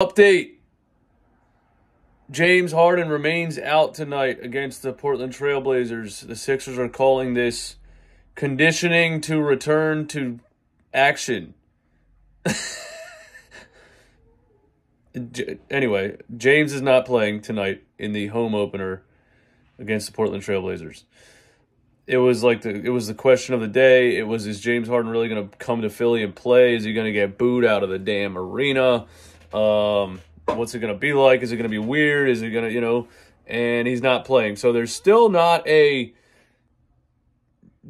Update. James Harden remains out tonight against the Portland Trailblazers. The Sixers are calling this conditioning to return to action. anyway, James is not playing tonight in the home opener against the Portland Trailblazers. It was like the it was the question of the day. It was is James Harden really going to come to Philly and play? Is he going to get booed out of the damn arena? Um, what's it going to be like? Is it going to be weird? Is it going to, you know, and he's not playing. So there's still not a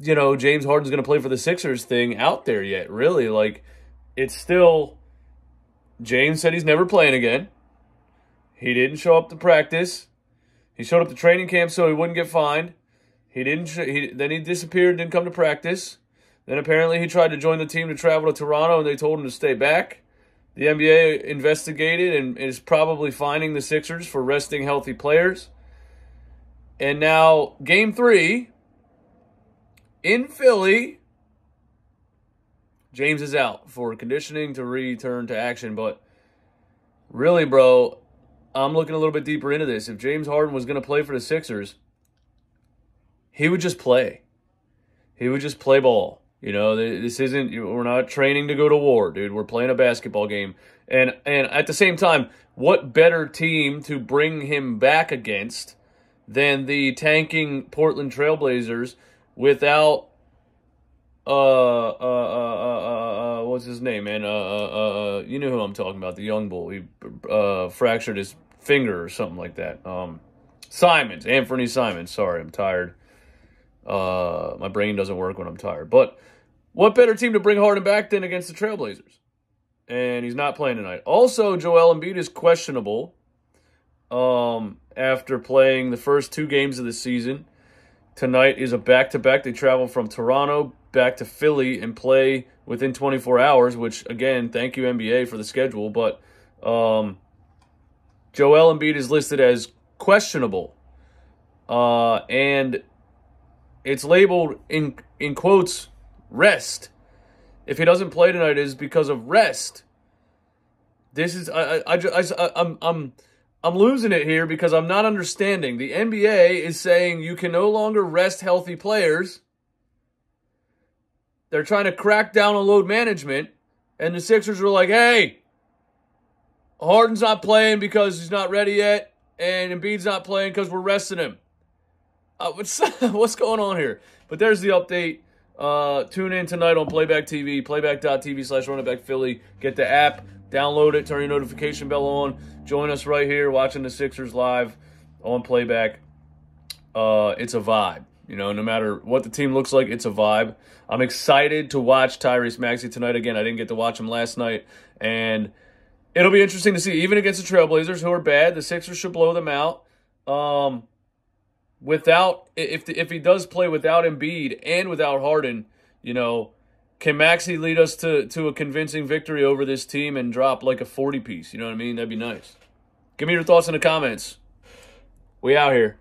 you know, James Harden's going to play for the Sixers thing out there yet, really. Like it's still James said he's never playing again. He didn't show up to practice. He showed up to training camp so he wouldn't get fined. He didn't. He then he disappeared, didn't come to practice. Then apparently he tried to join the team to travel to Toronto, and they told him to stay back. The NBA investigated and is probably fining the Sixers for resting healthy players. And now, game three in Philly, James is out for conditioning to return to action. But really, bro, I'm looking a little bit deeper into this. If James Harden was going to play for the Sixers, he would just play. He would just play ball. You know, this isn't we're not training to go to war, dude. We're playing a basketball game. And and at the same time, what better team to bring him back against than the tanking Portland Trailblazers without uh uh uh uh, uh what's his name, man? Uh, uh uh you know who I'm talking about, the young bull. He uh fractured his finger or something like that. Um Simons, Anthony Simons. Sorry, I'm tired. Uh, my brain doesn't work when I'm tired. But what better team to bring Harden back than against the Trailblazers? And he's not playing tonight. Also, Joel Embiid is questionable um, after playing the first two games of the season. Tonight is a back to back. They travel from Toronto back to Philly and play within 24 hours, which, again, thank you, NBA, for the schedule. But um, Joel Embiid is listed as questionable. Uh, and it's labeled in in quotes rest. If he doesn't play tonight, is because of rest. This is I I, I, I I'm I'm I'm losing it here because I'm not understanding. The NBA is saying you can no longer rest healthy players. They're trying to crack down on load management, and the Sixers are like, "Hey, Harden's not playing because he's not ready yet, and Embiid's not playing because we're resting him." Uh, what's what's going on here? But there's the update. Uh, tune in tonight on Playback TV, playback.tv slash Run It Back Philly. Get the app, download it, turn your notification bell on. Join us right here watching the Sixers live on Playback. Uh, it's a vibe. You know, no matter what the team looks like, it's a vibe. I'm excited to watch Tyrese Maxey tonight. Again, I didn't get to watch him last night. And it'll be interesting to see, even against the Trailblazers, who are bad, the Sixers should blow them out. Um, without if if he does play without Embiid and without Harden, you know, can Maxey lead us to to a convincing victory over this team and drop like a 40 piece, you know what I mean? That'd be nice. Give me your thoughts in the comments. We out here.